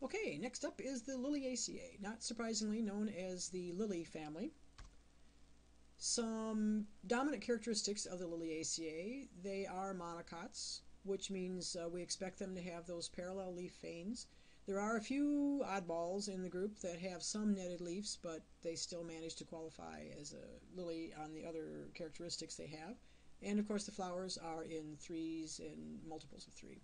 Okay, next up is the Liliaceae, not surprisingly known as the lily family. Some dominant characteristics of the Liliaceae, they are monocots, which means uh, we expect them to have those parallel leaf veins. There are a few oddballs in the group that have some netted leaves, but they still manage to qualify as a lily on the other characteristics they have. And of course the flowers are in threes and multiples of three.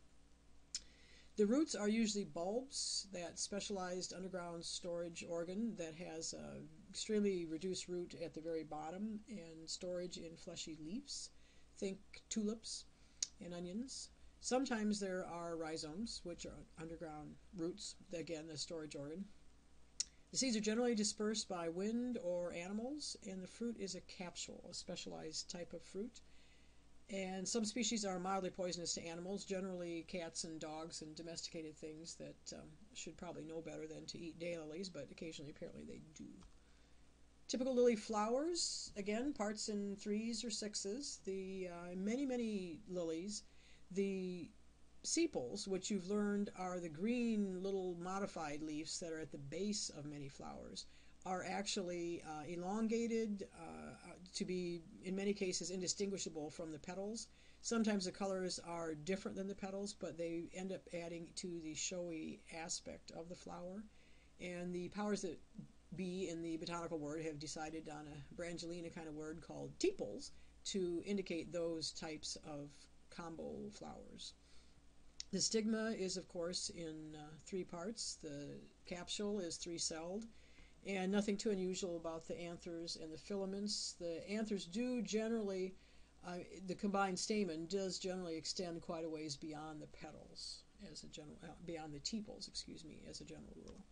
The roots are usually bulbs, that specialized underground storage organ that has a extremely reduced root at the very bottom and storage in fleshy leaves. Think tulips and onions. Sometimes there are rhizomes, which are underground roots, again, the storage organ. The seeds are generally dispersed by wind or animals, and the fruit is a capsule, a specialized type of fruit. And some species are mildly poisonous to animals, generally cats and dogs and domesticated things that um, should probably know better than to eat daylilies, but occasionally apparently they do. Typical lily flowers, again, parts in threes or sixes. The uh, many, many lilies, the sepals, which you've learned are the green little modified leaves that are at the base of many flowers, are actually uh, elongated uh, to be, in many cases, indistinguishable from the petals. Sometimes the colors are different than the petals, but they end up adding to the showy aspect of the flower. And the powers that be in the botanical word have decided on a Brangelina kind of word called tepals to indicate those types of combo flowers. The stigma is, of course, in uh, three parts. The capsule is three celled and nothing too unusual about the anthers and the filaments. The anthers do generally, uh, the combined stamen does generally extend quite a ways beyond the petals, as a general, uh, beyond the tepals, excuse me, as a general rule.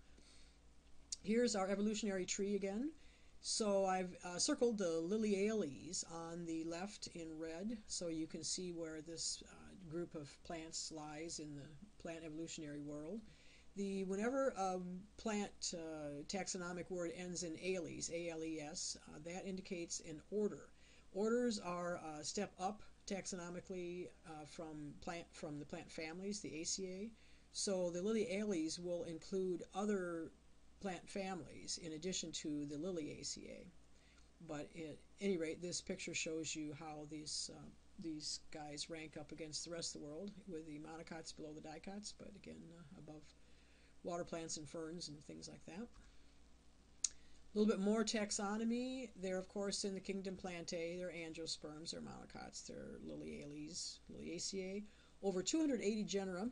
Here's our evolutionary tree again. So I've uh, circled the liliales on the left in red, so you can see where this uh, group of plants lies in the plant evolutionary world. The whenever a plant uh, taxonomic word ends in ales, A-L-E-S, uh, that indicates an order. Orders are a step up taxonomically uh, from plant from the plant families, the ACA. So the Liliales will include other plant families in addition to the Liliaceae. But at any rate, this picture shows you how these uh, these guys rank up against the rest of the world, with the monocots below the dicots, but again uh, above water plants and ferns and things like that. A little bit more taxonomy. They're, of course, in the kingdom Plantae. They're angiosperms, they're monocots, they're liliales, liliaceae. Over 280 genera,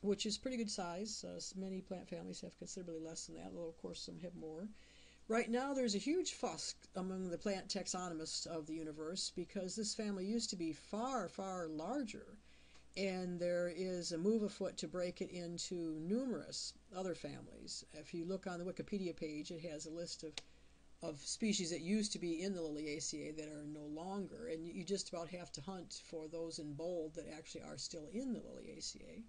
which is pretty good size. Uh, many plant families have considerably less than that, although, of course, some have more. Right now, there's a huge fuss among the plant taxonomists of the universe because this family used to be far, far larger and there is a move afoot to break it into numerous other families. If you look on the Wikipedia page, it has a list of of species that used to be in the Liliaceae that are no longer, and you just about have to hunt for those in bold that actually are still in the Liliaceae.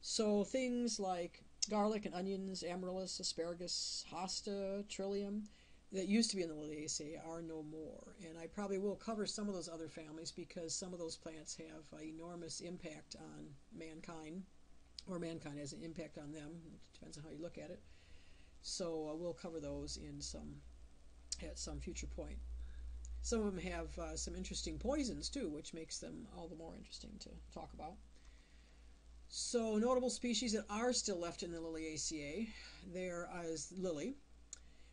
So things like garlic and onions, amaryllis, asparagus, hosta, trillium, that used to be in the Liliaceae are no more. And I probably will cover some of those other families because some of those plants have an enormous impact on mankind, or mankind has an impact on them. It depends on how you look at it. So uh, we'll cover those in some at some future point. Some of them have uh, some interesting poisons too, which makes them all the more interesting to talk about. So notable species that are still left in the Liliaceae, there is lily,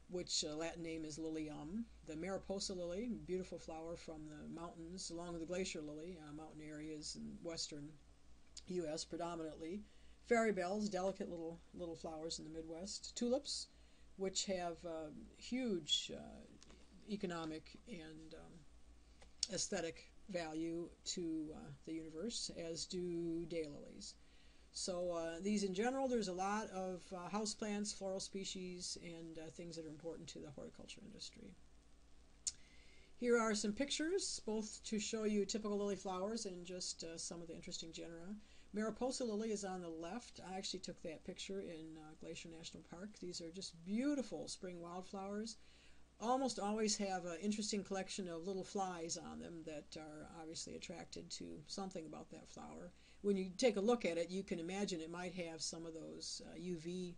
which uh, Latin name is lilium. The Mariposa lily, beautiful flower from the mountains, along the glacier lily, uh, mountain areas in western U.S. predominantly. Fairy bells, delicate little little flowers in the Midwest. Tulips, which have uh, huge economic and um, aesthetic value to uh, the universe, as do daylilies. So uh, these in general, there's a lot of uh, houseplants, floral species, and uh, things that are important to the horticulture industry. Here are some pictures, both to show you typical lily flowers and just uh, some of the interesting genera. Mariposa lily is on the left. I actually took that picture in uh, Glacier National Park. These are just beautiful spring wildflowers. Almost always have an interesting collection of little flies on them that are obviously attracted to something about that flower. When you take a look at it, you can imagine it might have some of those uh, UV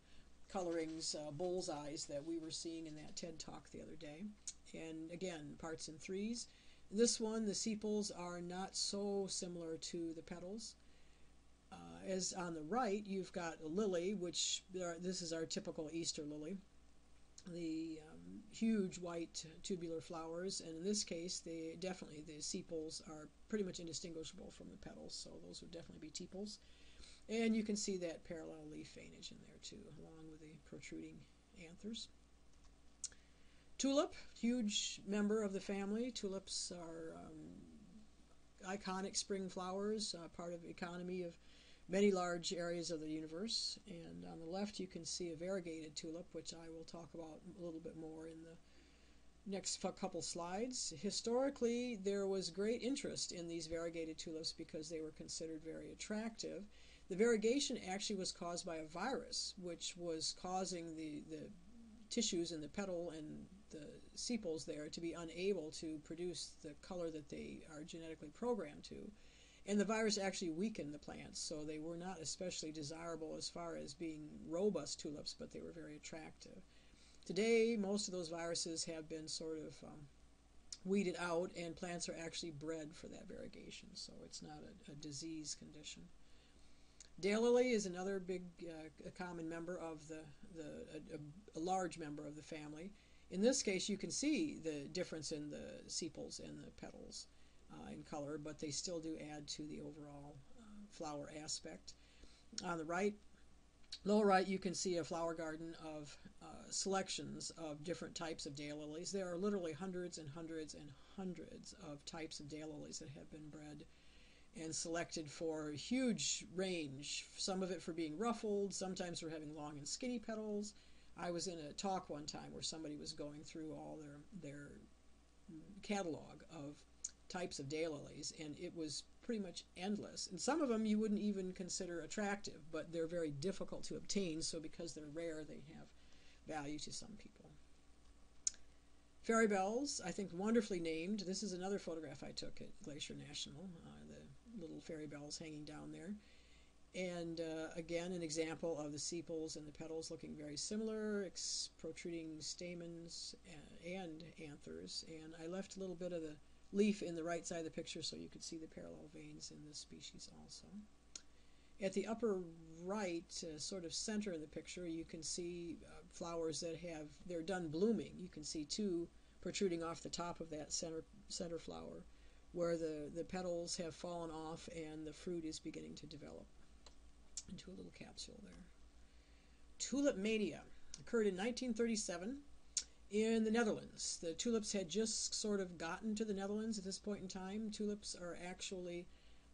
colorings, uh, bullseyes that we were seeing in that TED talk the other day. And again, parts in threes. This one, the sepals are not so similar to the petals. Uh, as on the right, you've got a lily, which are, this is our typical Easter lily. The um, huge white tubular flowers, and in this case, they definitely the sepals are pretty much indistinguishable from the petals, so those would definitely be tepals. And you can see that parallel leaf veinage in there too, along with the protruding anthers. Tulip, huge member of the family. Tulips are um, iconic spring flowers, uh, part of the economy of many large areas of the universe. And on the left, you can see a variegated tulip, which I will talk about a little bit more in the next couple slides. Historically, there was great interest in these variegated tulips because they were considered very attractive. The variegation actually was caused by a virus, which was causing the, the tissues in the petal and the sepals there to be unable to produce the color that they are genetically programmed to. And the virus actually weakened the plants, so they were not especially desirable as far as being robust tulips, but they were very attractive. Today, most of those viruses have been sort of um, weeded out, and plants are actually bred for that variegation, so it's not a, a disease condition. Daylily is another big, uh, common member of the, the a, a, large member of the family. In this case, you can see the difference in the sepals and the petals uh, in color, but they still do add to the overall uh, flower aspect. On the right, lower right, you can see a flower garden of uh, selections of different types of daylilies. There are literally hundreds and hundreds and hundreds of types of daylilies that have been bred and selected for a huge range. Some of it for being ruffled, sometimes for having long and skinny petals. I was in a talk one time where somebody was going through all their their catalog of types of daylilies, and it was pretty much endless. And some of them you wouldn't even consider attractive, but they're very difficult to obtain. So because they're rare, they have value to some people. Fairy bells, I think wonderfully named. This is another photograph I took at Glacier National. Uh, the little fairy bells hanging down there. And uh, again, an example of the sepals and the petals looking very similar, protruding stamens and, and anthers. And I left a little bit of the leaf in the right side of the picture so you could see the parallel veins in this species also. At the upper right, uh, sort of center of the picture, you can see uh, flowers that have, they're done blooming. You can see two protruding off the top of that center, center flower where the, the petals have fallen off and the fruit is beginning to develop into a little capsule there. Tulip mania occurred in 1937 in the Netherlands. The tulips had just sort of gotten to the Netherlands at this point in time. Tulips are actually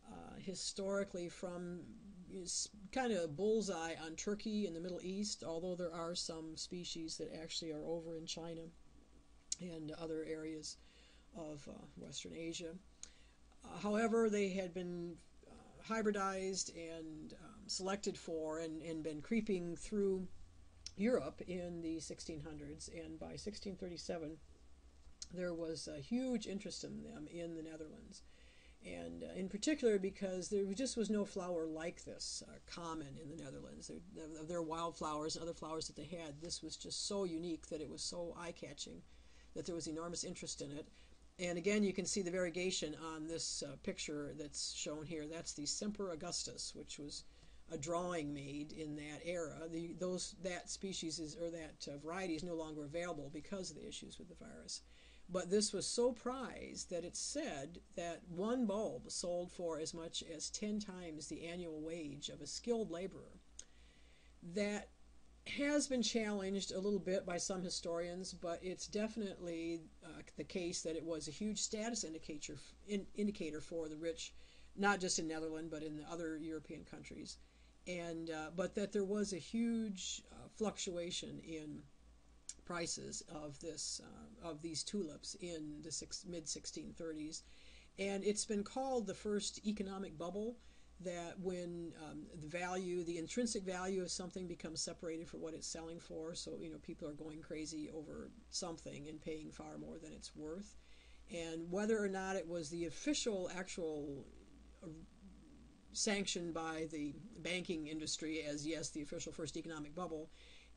uh, historically from kind of a bullseye on Turkey in the Middle East, although there are some species that actually are over in China and other areas of uh, Western Asia. Uh, however, they had been uh, hybridized and um, selected for and, and been creeping through Europe in the 1600s, and by 1637, there was a huge interest in them in the Netherlands. And uh, in particular, because there just was no flower like this uh, common in the Netherlands. There, their wildflowers and other flowers that they had, this was just so unique that it was so eye catching that there was enormous interest in it. And again, you can see the variegation on this uh, picture that's shown here. That's the Semper Augustus, which was a drawing made in that era. The, those that species is or that uh, variety is no longer available because of the issues with the virus. But this was so prized that it's said that one bulb sold for as much as 10 times the annual wage of a skilled laborer. That has been challenged a little bit by some historians, but it's definitely uh, the case that it was a huge status indicator in, indicator for the rich, not just in Netherlands but in the other European countries, and uh, but that there was a huge uh, fluctuation in prices of this uh, of these tulips in the six, mid 1630s, and it's been called the first economic bubble that when um, the value, the intrinsic value of something becomes separated from what it's selling for, so you know people are going crazy over something and paying far more than it's worth, and whether or not it was the official actual uh, sanctioned by the banking industry as yes, the official first economic bubble.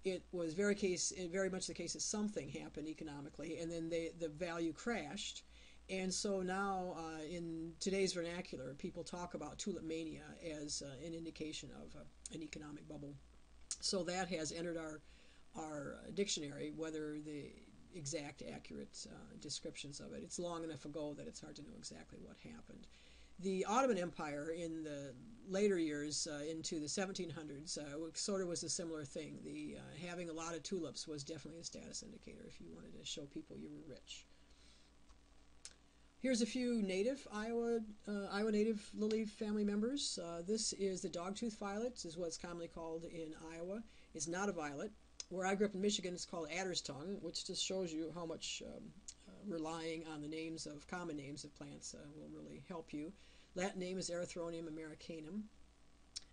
It was very case, very much the case that something happened economically, and then they, the value crashed. And so now, uh, in today's vernacular, people talk about tulip mania as uh, an indication of uh, an economic bubble. So that has entered our our dictionary, whether the exact accurate uh, descriptions of it. It's long enough ago that it's hard to know exactly what happened. The Ottoman Empire in the later years uh, into the 1700s uh, sort of was a similar thing. The uh, having a lot of tulips was definitely a status indicator if you wanted to show people you were rich. Here's a few native Iowa uh, Iowa native lily family members. Uh, this is the dogtooth violet, This is what's commonly called in Iowa. It's not a violet where I grew up in Michigan, it's called adder's tongue, which just shows you how much um, relying on the names of common names of plants uh, will really help you. Latin name is Erythronium americanum.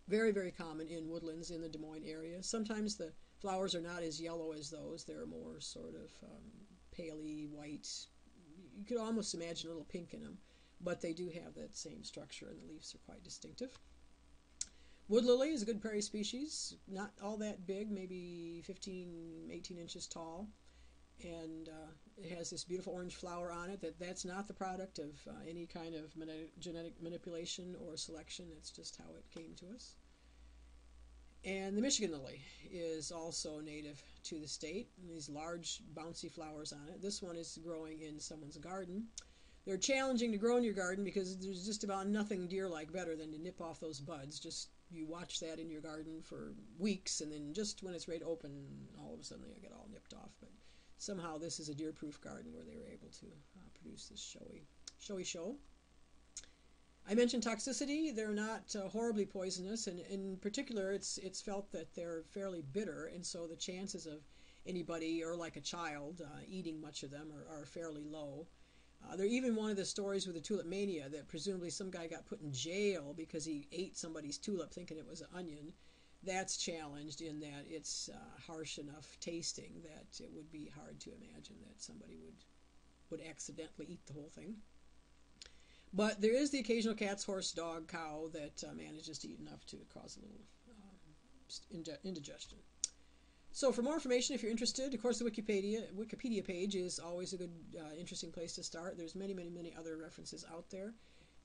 Very, very common in woodlands in the Des Moines area. Sometimes the flowers are not as yellow as those, they're more sort of um, paley white. You could almost imagine a little pink in them, but they do have that same structure, and the leaves are quite distinctive. Wood lily is a good prairie species, not all that big, maybe 15, 18 inches tall. And uh, it has this beautiful orange flower on it. That That's not the product of uh, any kind of genetic manipulation or selection. It's just how it came to us. And the Michigan lily is also native to the state. These large, bouncy flowers on it. This one is growing in someone's garden. They're challenging to grow in your garden because there's just about nothing deer-like better than to nip off those buds. Just you watch that in your garden for weeks, and then just when it's ready to open, all of a sudden they get all nipped off. But somehow this is a deer-proof garden where they were able to uh, produce this showy, showy show. I mentioned toxicity. They're not uh, horribly poisonous, and in particular, it's it's felt that they're fairly bitter, and so the chances of anybody or like a child uh, eating much of them are, are fairly low. Uh, they're even one of the stories with the tulip mania that presumably some guy got put in jail because he ate somebody's tulip thinking it was an onion. That's challenged in that it's uh, harsh enough tasting that it would be hard to imagine that somebody would would accidentally eat the whole thing. But there is the occasional cat's, horse, dog, cow that uh, manages to eat enough to cause a little uh, indigestion. So for more information, if you're interested, of course, the Wikipedia Wikipedia page is always a good, uh, interesting place to start. There's many, many, many other references out there.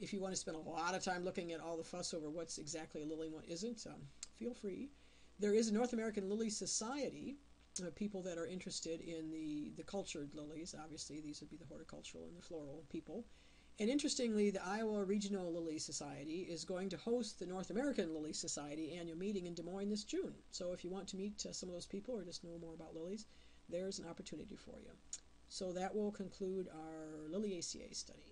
If you want to spend a lot of time looking at all the fuss over what's exactly a lily and what isn't, um, feel free. There is a North American Lily Society. Uh, people that are interested in the, the cultured lilies, obviously, these would be the horticultural and the floral people. And interestingly, the Iowa Regional Lily Society is going to host the North American Lily Society annual meeting in Des Moines this June. So if you want to meet uh, some of those people or just know more about lilies, there's an opportunity for you. So that will conclude our Liliaceae study.